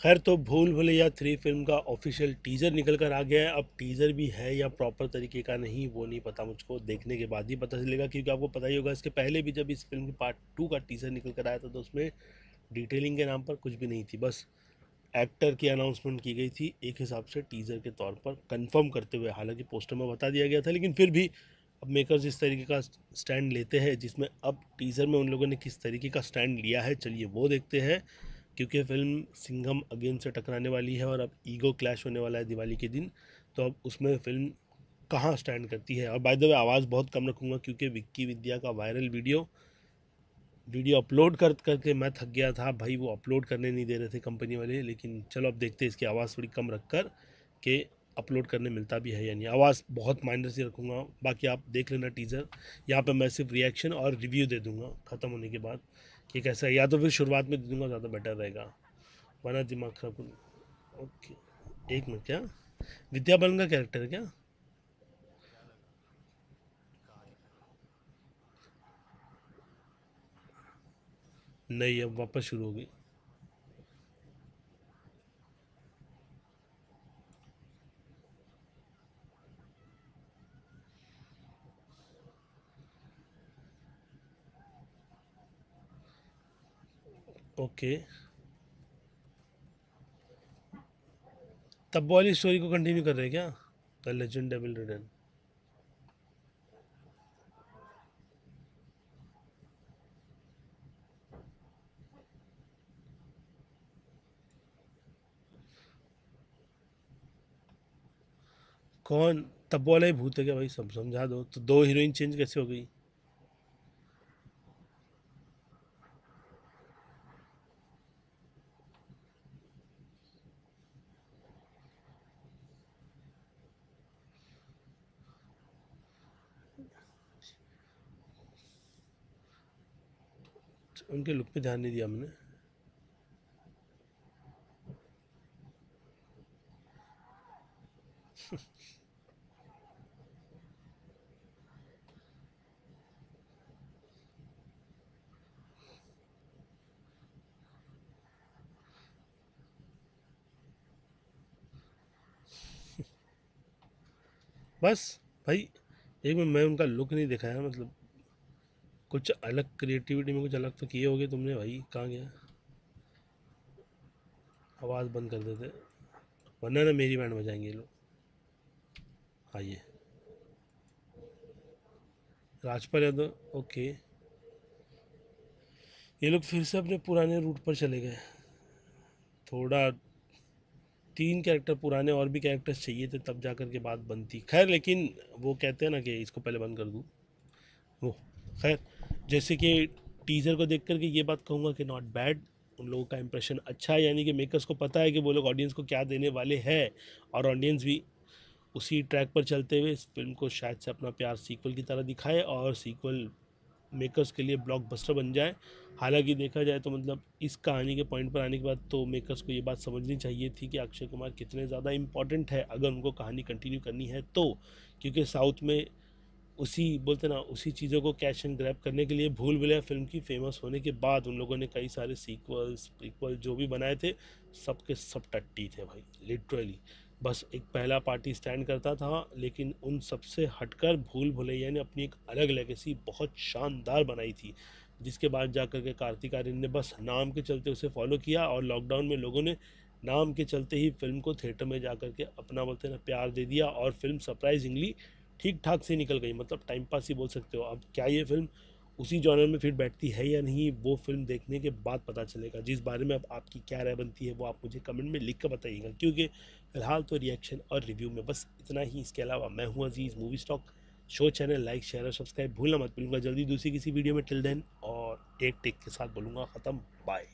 खैर तो Bhool Bhulaiyaa three film का ऑफिशियल टीज़र निकल कर आ गया है। अब टीज़र भी है या प्रॉपर तरीके का नहीं, वो नहीं पता मुझको। देखने के बाद ही पता चलेगा, क्योंकि आपको पता ही होगा, इसके पहले भी जब इस फ़िल्म की पार्ट टू का टीज़र निकल कर आया था तो उसमें डिटेलिंग के नाम पर कुछ भी नहीं थी। बस एक्टर की अनाउंसमेंट की गई थी, एक हिसाब से टीज़र के तौर पर कंफर्म करते हुए। हालाँकि पोस्टर में बता दिया गया था, लेकिन फिर भी अब मेकर्स इस तरीके का स्टैंड लेते हैं, जिसमें अब टीज़र में उन लोगों ने किस तरीके का स्टैंड लिया है, चलिए वो देखते हैं। क्योंकि फ़िल्म सिंघम अगेन से टकराने वाली है और अब ईगो क्लैश होने वाला है दिवाली के दिन तो अब उसमें फ़िल्म कहाँ स्टैंड करती है? और बाय द वे आवाज़ बहुत कम रखूँगा क्योंकि विक्की विद्या का वायरल वीडियो वीडियो अपलोड कर, करके मैं थक गया था। भाई, वो अपलोड करने नहीं दे रहे थे कंपनी वाले, लेकिन चलो अब देखते हैं इसकी आवाज़ थोड़ी कम रख कर के अपलोड करने मिलता भी है या नहीं। आवाज़ बहुत माइनर से रखूँगा। बाकी आप देख लेना टीज़र यहाँ पर मैं सिर्फ़ रिएक्शन और रिव्यू दे दूँगा, ख़त्म होने के बाद। कि कैसा है? या तो फिर शुरुआत में दूँगा ज़्यादा बेटर रहेगा। वरना दिमाग खराब ओके एक मिनट, क्या? विद्या बालन का कैरेक्टर है क्या? नहीं, अब वापस शुरू हो गई। ओके तब वाली स्टोरी को कंटिन्यू कर रहे हैं क्या? द लेजेंड डेविल रिटर्न कौन? तब वाला ही भूत है क्या भाई? सब समझा दो। तो दो हीरोइन चेंज कैसे हो गई? उनके लुक पे ध्यान नहीं दिया हमने। बस भाई, एक में मैं उनका लुक नहीं दिखाया मतलब कुछ अलग क्रिएटिविटी में कुछ अलग तो किए होगे तुमने भाई? कहाँ गया? आवाज़ बंद कर देते। वरना ना मेरी बैंड बजाएँगे लोग। आइए। राजपाल यादव ओके ये लोग फिर से अपने पुराने रूट पर चले गए। थोड़ा तीन कैरेक्टर पुराने और भी कैरेक्टर्स चाहिए थे, तब जा कर के बात बनती। खैर, लेकिन वो कहते हैं ना कि इसको पहले बंद कर दूँ। वो, खैर। जैसे कि टीज़र को देख कर के ये बात कहूँगा कि नॉट बैड उन लोगों का इंप्रेशन अच्छा है, यानी कि मेकर्स को पता है कि वो लोग ऑडियंस को क्या देने वाले हैं, और ऑडियंस भी उसी ट्रैक पर चलते हुए इस फ़िल्म को शायद से अपना प्यार सीक्वल की तरह दिखाए और सीक्वल मेकर्स के लिए ब्लॉकबस्टर बन जाए। हालाँकि देखा जाए तो मतलब इस कहानी के पॉइंट पर आने के बाद तो मेकर्स को ये बात समझनी चाहिए थी कि अक्षय कुमार कितने ज़्यादा इंपॉर्टेंट है, अगर उनको कहानी कंटिन्यू करनी है तो क्योंकि साउथ में उसी, बोलते ना, उसी चीज़ों को कैश एंड ग्रैप करने के लिए भूल भुलैया फ़िल्म की। फ़ेमस होने के बाद उन लोगों ने कई सारे सीक्वल्स प्रीक्वल जो भी बनाए थे, सबके सब टट्टी थे भाई लिटरली बस एक पहला पार्टी स्टैंड करता था, लेकिन उन सबसे हटकर भूल भुलैया ने अपनी एक अलग लेगेसी बहुत शानदार बनाई थी, जिसके बाद जाकर के कार्तिक आर्यन ने बस नाम के चलते उसे फॉलो किया और लॉकडाउन में लोगों ने नाम के चलते ही फ़िल्म को थिएटर में जाकर के अपना, बोलते ना, प्यार दे दिया और फ़िल्म सरप्राइजिंगली ठीक ठाक से निकल गई मतलब टाइम पास ही बोल सकते हो। अब क्या ये फ़िल्म उसी जॉनर में फिर बैठती है या नहीं, वो फ़िल्म देखने के बाद पता चलेगा। जिस बारे में अब आपकी क्या राय बनती है, वो आप मुझे कमेंट में लिख कर बताइएगा, क्योंकि फ़िलहाल तो रिएक्शन और रिव्यू में बस इतना ही। इसके अलावा मैं हूँ Aziz movie stock show channel like share और सब्सक्राइब भूलना मत भूलूँगा। जल्दी दूसरी किसी वीडियो में टिल देन और एक टेक के साथ बोलूँगा, ख़त्म बाय